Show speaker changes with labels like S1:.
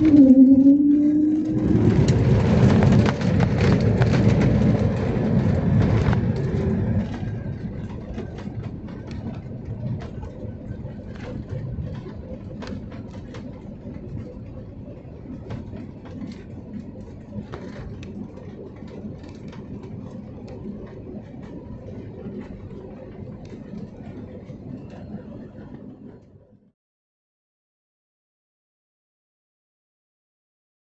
S1: Mm-hmm.